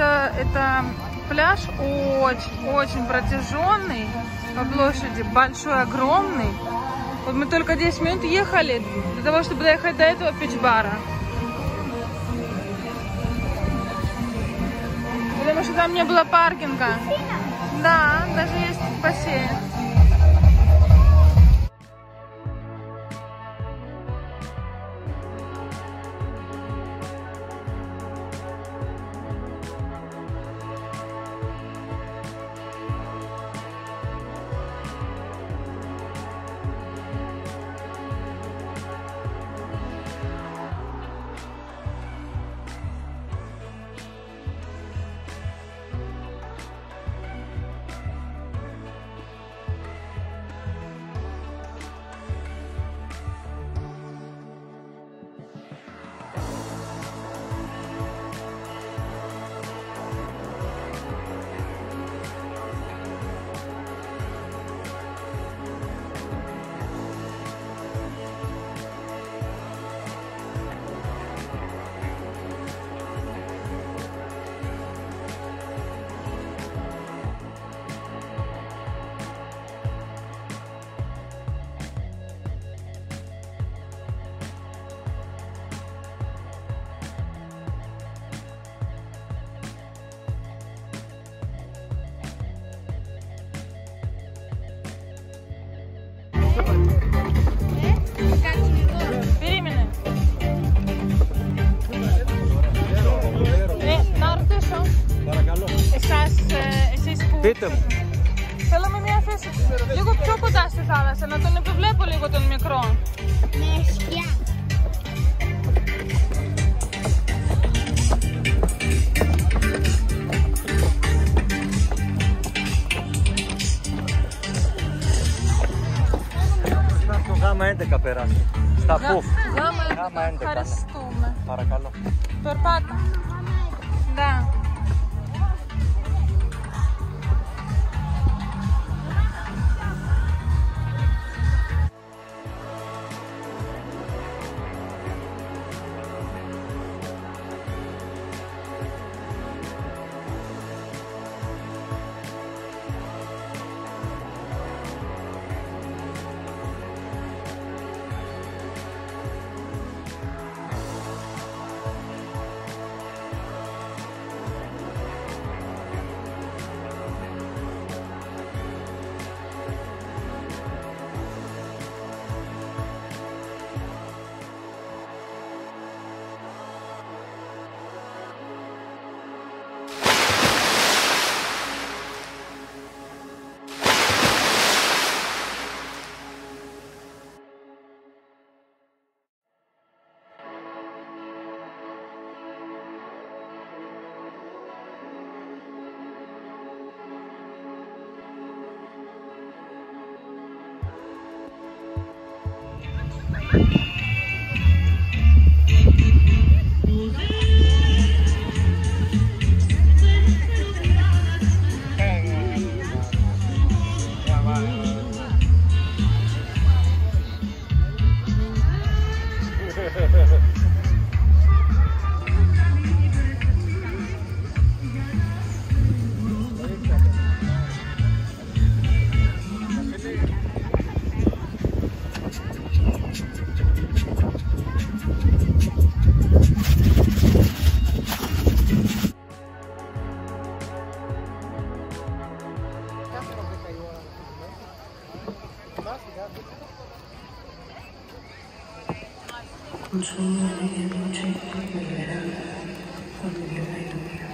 это, это, пляж очень-очень протяженный по площади, большой, огромный. Вот мы только 10 минут ехали для того, чтобы доехать до этого пич-бара. Потому что там не было паркинга. Да, даже есть бассейн. Πείτε μου. Θέλαμε μια θέση λίγο πιο κοντά στη θάλασσα, να τον επιβλέπω λίγο τον μικρό. Με σκιά. Στα στο γάμα 11 περάσει. Στα Γα- πουφ. Γάμα, Γάμα 11, ναι. ευχαριστούμε. Παρακαλώ. Περπάτα. Un sueño de medianoche el verano, cuando yo la lluvia.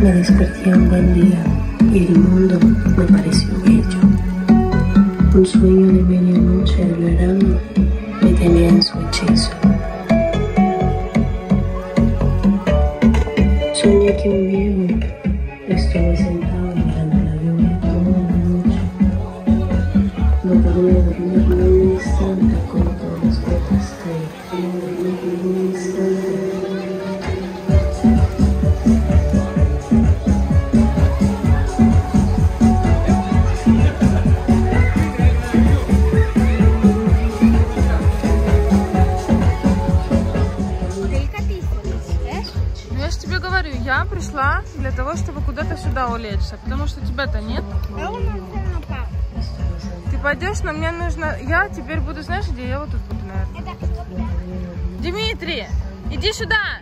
Me desperté un buen día y el mundo me pareció bello. Un sueño de medianoche verano me tenía en su hechizo. Soñé que un viejo estuvo sentado я пришла для того, чтобы куда-то сюда улечься, потому что тебя-то нет. Ты пойдешь, но мне нужно... Я теперь буду, знаешь, где? Я вот тут буду, наверное. Дмитрий, иди сюда!